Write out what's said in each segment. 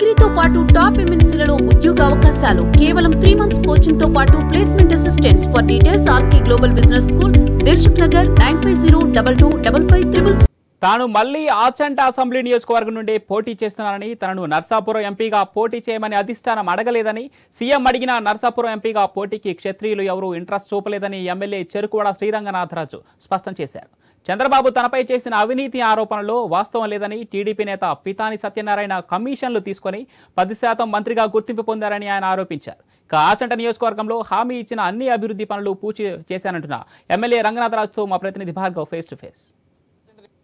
డిగ్రీతో పాటు టాప్ ఎంఎన్సీలలో ఉద్యోగ అవకాశాలు. కేవలం త్రీ మంత్స్ కోచింగ్తో పాటు placement assistants for details RK global business school Dilsukhnagar nine five zero double two double five triple తాను మళ్ళీ ఆచంట అసెంబ్లీ నియోజకవర్గం నుండి పోటీ చేస్తున్నానని తనను నర్సాపురం ఎంపీగా పోటీ చేయమని అధిష్టానం అడగలేదని సీఎం అడిగిన నర్సాపురం ఎంపీగా పోటీకి క్షత్రియులు ఎవరూ ఇంట్రెస్ట్ చూపలేదని ఎమ్మెల్యే చెరుకువాడ శ్రీరంగనాథరాజు స్పష్టం చేశారు. చంద్రబాబు తనపై చేసిన అవినీతి ఆరోపణలో వాస్తవం లేదని టీడీపీ నేత పితాని సత్యనారాయణ కమిషన్లు తీసుకొని పది శాతం మంత్రిగా గుర్తింపు పొందారని ఆయన ఆరోపించారు. ఇక ఆచంట నియోజకవర్గంలో హామీ ఇచ్చిన అన్ని అభివృద్ధి పనులు పూర్తి చేశానంటున్న ఎమ్మెల్యే రంగనాథరాజుతో మా ప్రతినిధి భార్గవ్ ఫేస్ టు ఫేస్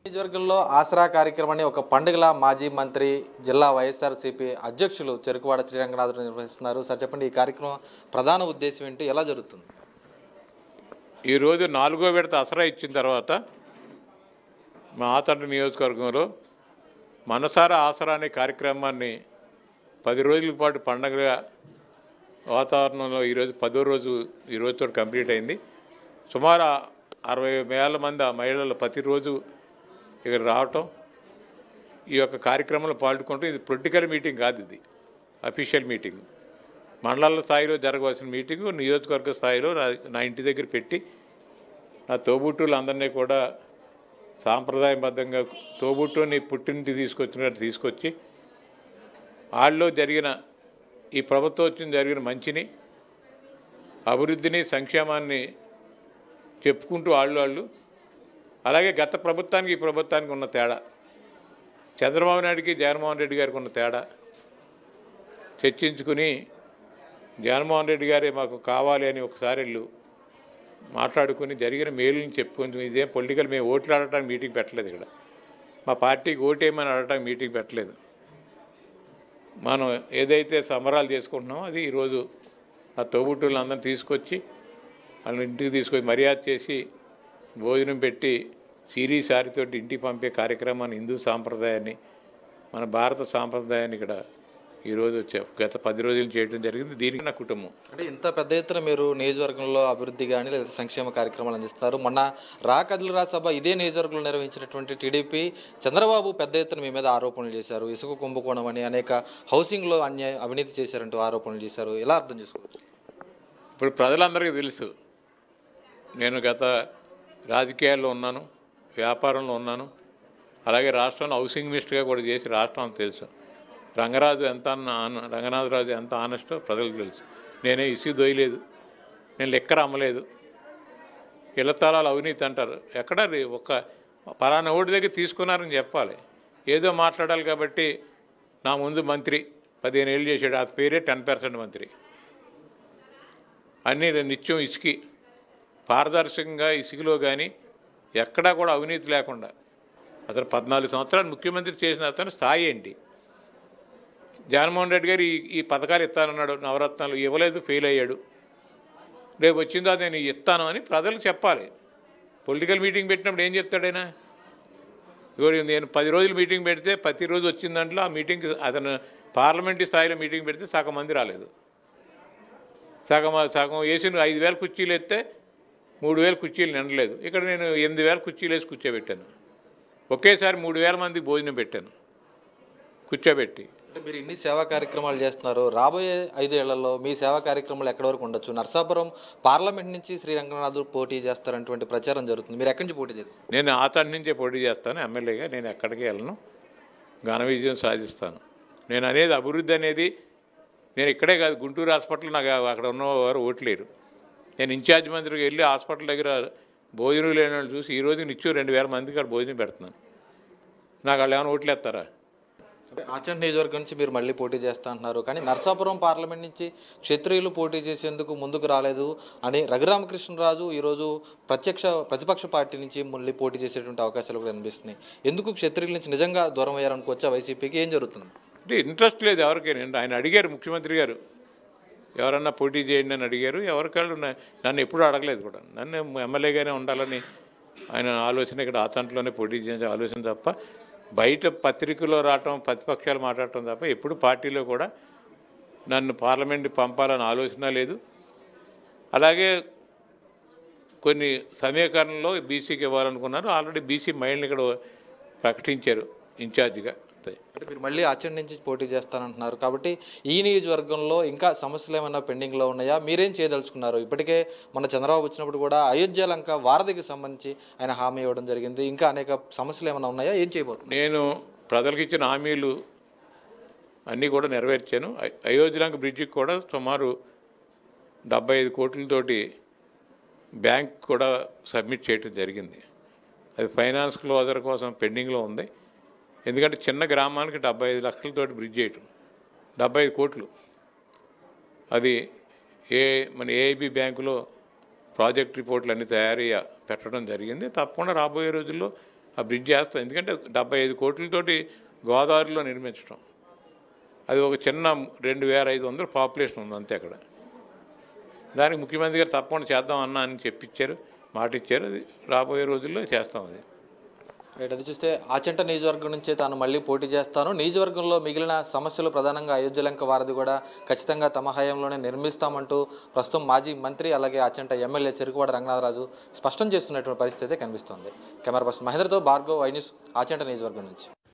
నియోజకవర్గంలో ఆసరా కార్యక్రమాన్ని ఒక పండుగలా మాజీ మంత్రి జిల్లా వైఎస్ఆర్సీపీ అధ్యక్షులు చెరుకువాడ శ్రీరంగనాథుడు నిర్వహిస్తున్నారు. సార్ చెప్పండి ఈ కార్యక్రమం ప్రధాన ఉద్దేశం ఏంటి? ఎలా జరుగుతుంది? ఈరోజు నాలుగో విడత ఆసరా ఇచ్చిన తర్వాత మా ఆతండ్రి నియోజకవర్గంలో మనసారా ఆసరా అనే కార్యక్రమాన్ని పది రోజుల పాటు పండగగా వాతావరణంలో ఈరోజు పదో రోజు ఈ రోజుతో కంప్లీట్ అయింది. సుమారు అరవై వేల మంది ఆ మహిళలు ప్రతిరోజు ఇక్కడ రావటం ఈ యొక్క కార్యక్రమంలో పాల్గొంటూ ఇది పొలిటికల్ మీటింగ్ కాదు ఇది. అఫీషియల్ మీటింగ్ మండల స్థాయిలో జరగవలసిన మీటింగు నియోజకవర్గ స్థాయిలో నా- ఇంటి దగ్గర పెట్టి నా తోబుట్టులు అందరినీ కూడా సాంప్రదాయబద్ధంగా తోబుట్టుని పుట్టింటి తీసుకొచ్చినట్టు తీసుకొచ్చి వాళ్ళలో జరిగిన ఈ ప్రభుత్వం జరిగిన మంచిని అభివృద్ధిని సంక్షేమాన్ని చెప్పుకుంటూ వాళ్ళు వాళ్ళు అలాగే గత ప్రభుత్వానికి ఈ ప్రభుత్వానికి ఉన్న తేడా. చంద్రబాబు నాయుడికి జగన్మోహన్ రెడ్డి గారికి ఉన్న తేడా. చర్చించుకుని జగన్మోహన్ రెడ్డి గారే మాకు కావాలి అని ఒకసారి వెళ్ళు మాట్లాడుకుని జరిగిన మేలుని చెప్పుకుని ఇదేం పొలిటికల్ మేము ఓట్లు ఆడటానికి మీటింగ్ పెట్టలేదు ఇక్కడ. మా పార్టీకి ఓటేయమని ఆడటానికి మీటింగ్ పెట్టలేదు. మనం ఏదైతే సంబరాలు చేసుకుంటున్నామో అది ఈరోజు ఆ తోబుట్టులను అందరిని తీసుకొచ్చి వాళ్ళని ఇంటికి తీసుకొచ్చి మర్యాద చేసి భోజనం పెట్టి సిరీ సారితోటి ఇంటికి పంపే కార్యక్రమాన్ని హిందూ సాంప్రదాయాన్ని మన భారత సాంప్రదాయాన్ని ఇక్కడ ఈరోజు గత పది రోజులు చేయడం జరిగింది. దీనికి నా కుటుంబం. అంటే ఇంత పెద్ద ఎత్తున మీరు నియోజకవర్గంలో అభివృద్ధి కానీ లేదా సంక్షేమ కార్యక్రమాలు అందిస్తున్నారు. మొన్న రా కదిలిరా సభ ఇదే నియోజకవర్గంలో నిర్వహించినటువంటి టీడీపీ చంద్రబాబు పెద్ద ఎత్తున మీ మీద ఆరోపణలు చేశారు. ఇసుక కుంభకోణం అని అనేక హౌసింగ్లో అన్యాయ అవినీతి చేశారంటూ ఆరోపణలు చేశారు. ఎలా అర్థం చేసుకోవచ్చు ఇప్పుడు ప్రజలందరికీ తెలుసు. నేను గత రాజకీయాల్లో ఉన్నాను. వ్యాపారంలో ఉన్నాను. అలాగే రాష్ట్రంలో హౌసింగ్ మినిస్టర్గా కూడా చేసి రాష్ట్రం తెలుసు. రంగరాజు ఎంత రంగనాథరాజు ఎంత ఆనెస్టో ప్రజలకు తెలుసు. నేనే ఇసి దొయ్యలేదు. నేను లెక్కర అమ్మలేదు ఇళ్ళ తాళాలు అవినీతి అంటారు. ఎక్కడ అది ఒక పలానా ఓడి దగ్గర తీసుకున్నారని చెప్పాలి. ఏదో మాట్లాడాలి కాబట్టి నా ముందు మంత్రి పదిహేను ఏళ్ళు చేశాడు. ఆ పేరే టెన్ పర్సెంట్ మంత్రి. అన్నీ నిత్యం ఇసుకి. పారదర్శకంగా ఇసుకలో కానీ ఎక్కడా కూడా అవినీతి లేకుండా. అతను పద్నాలుగు సంవత్సరాలు ముఖ్యమంత్రి చేసిన అతను స్థాయి ఏంటి? జగన్మోహన్ రెడ్డి గారు ఈ ఈ పథకాలు ఇస్తానన్నాడు నవరత్నాలు ఇవ్వలేదు ఫెయిల్ అయ్యాడు. రేపు వచ్చిందో నేను ఇస్తాను అని ప్రజలకు చెప్పాలి. పొలిటికల్ మీటింగ్ పెట్టినప్పుడు ఏం చెప్తాడైనా ఇదిగోండి నేను పది రోజులు మీటింగ్ పెడితే ప్రతిరోజు వచ్చిన దాంట్లో ఆ మీటింగ్ అతను పార్లమెంటరీ స్థాయిలో మీటింగ్ పెడితే సగం మంది రాలేదు. సగం సగం వేసిన ఐదు వేల కుర్చీలు ఎత్తే మూడు వేల కుర్చీలు నిండలేదు. ఇక్కడ నేను ఎనిమిది వేల కుర్చీలు వేసి కూర్చోబెట్టాను. ఒకేసారి మూడు వేల మంది భోజనం పెట్టాను. కూర్చోబెట్టి. అంటే మీరు ఇన్ని సేవా కార్యక్రమాలు చేస్తున్నారు రాబోయే ఐదేళ్ళలో మీ సేవా కార్యక్రమాలు ఎక్కడి వరకు ఉండొచ్చు? నర్సాపురం పార్లమెంట్ నుంచి శ్రీరంగనాథ్ పోటీ చేస్తారనేటువంటి ప్రచారం జరుగుతుంది. మీరు ఎక్కడి నుంచి పోటీ చేస్తారు? నేను ఆతాడి నుంచే పోటీ చేస్తాను ఎమ్మెల్యేగా. నేను ఎక్కడికి వెళ్ళను ఘన విజయం సాధిస్తాను. నేను అనేది అభివృద్ధి అనేది నేను ఇక్కడే కాదు గుంటూరు హాస్పిటల్ నాకు అక్కడ ఉన్నవారు ఓట్లేరు. నేను ఇన్ఛార్జ్ మంత్రికి వెళ్ళి హాస్పిటల్ దగ్గర భోజనం లేని వాళ్ళు చూసి ఈ రోజు నిత్యం రెండు వేల మందికి అక్కడ భోజనం పెడుతున్నాను. నాకు వాళ్ళు ఏమైనా ఓట్లేస్తారా అంటే ఆచండ్ నియోజకవర్గం నుంచి మీరు మళ్ళీ పోటీ చేస్తా అంటున్నారు. కానీ నర్సాపురం పార్లమెంట్ నుంచి క్షత్రియులు పోటీ చేసేందుకు ముందుకు రాలేదు అని రఘురామకృష్ణరాజు ఈరోజు ప్రత్యక్ష ప్రతిపక్ష పార్టీ నుంచి మళ్ళీ పోటీ చేసేటువంటి అవకాశాలు కూడా కనిపిస్తున్నాయి. ఎందుకు క్షత్రియుల నుంచి నిజంగా దూరం అయ్యారనుకోవచ్చా వైసీపీకి? ఏం జరుగుతుంది? అంటే ఇంట్రెస్ట్ లేదు ఎవరికైనా. ఆయన అడిగారు ముఖ్యమంత్రి గారు. ఎవరన్నా పోటీ చేయండి అని అడిగారు. ఎవరికాళ్ళు న- నన్ను ఎప్పుడూ అడగలేదు కూడా. నన్ను ఎమ్మెల్యేగానే ఉండాలని ఆయన ఆలోచన ఇక్కడ ఆతంట్లోనే పోటీ చేసే ఆలోచన తప్ప బయట పత్రికలో రావటం ప్రతిపక్షాలు మాట్లాడటం తప్ప ఎప్పుడు పార్టీలో కూడా నన్ను పార్లమెంట్ పంపాలని ఆలోచన లేదు. అలాగే కొన్ని సమీకరణలో బీసీకి ఇవ్వాలనుకున్నారు. ఆల్రెడీ బీసీ మైండ్ని ఇక్కడ ప్రకటించారు ఇన్ఛార్జిగా. వస్తాయి అంటే మీరు మళ్ళీ ఆచరణ నుంచి పోటీ చేస్తానంటున్నారు. కాబట్టి ఈ నియోజకవర్గంలో ఇంకా సమస్యలు ఏమైనా పెండింగ్లో ఉన్నాయా? మీరేం చేయదలుచుకున్నారు? ఇప్పటికే మన చంద్రబాబు వచ్చినప్పుడు కూడా అయోధ్య లంక వారధికి సంబంధించి ఆయన హామీ ఇవ్వడం జరిగింది. ఇంకా అనేక సమస్యలు ఏమైనా ఉన్నాయా? ఏం చేయబోతున్నారు? నేను ప్రజలకు ఇచ్చిన హామీలు అన్నీ కూడా నెరవేర్చాను. అయోధ్య లంక బ్రిడ్జికి కూడా సుమారు డెబ్బై ఐదు కోట్లతోటి బ్యాంక్ కూడా సబ్మిట్ చేయటం జరిగింది. అది ఫైనాన్స్ క్లోజర్ కోసం పెండింగ్లో ఉంది. ఎందుకంటే చిన్న గ్రామానికి డెబ్బై ఐదు లక్షలతోటి బ్రిడ్జ్ చేయటం. డెబ్బై ఐదు కోట్లు. అది ఏ మన ఏఐబి బ్యాంకులో ప్రాజెక్ట్ రిపోర్ట్లు అన్నీ తయారీ పెట్టడం జరిగింది. తప్పకుండా రాబోయే రోజుల్లో ఆ బ్రిడ్జ్ చేస్తాం. ఎందుకంటే డెబ్బై ఐదు కోట్లతోటి గోదావరిలో నిర్మించడం అది ఒక చిన్న రెండు వేల ఐదు వందల పాపులేషన్ ఉంది అంతే అక్కడ. దానికి ముఖ్యమంత్రి గారు తప్పకుండా చేద్దాం అన్నా అని చెప్పిచ్చారు మాట ఇచ్చారు అది రాబోయే రోజుల్లో చేస్తాం అది. రైట్ అది చూస్తే ఆచంట నియోజకవర్గం నుంచే తాను మళ్ళీ పోటీ చేస్తాను. నియోజకవర్గంలో మిగిలిన సమస్యలు ప్రధానంగా అయోధ్యలంక వారిది వారధి కూడా ఖచ్చితంగా తమ హయాంలోనే నిర్మిస్తామంటూ ప్రస్తుతం మాజీ మంత్రి అలాగే ఆచంట ఎమ్మెల్యే చెరుకువాడ రంగనాథరాజు స్పష్టం చేస్తున్నటువంటి పరిస్థితి కనిపిస్తోంది. కెమెరా పర్సన్ మహేంద్రతో భార్గవ్ ఐ న్యూస్ ఆచంట నియోజకవర్గం నుంచి.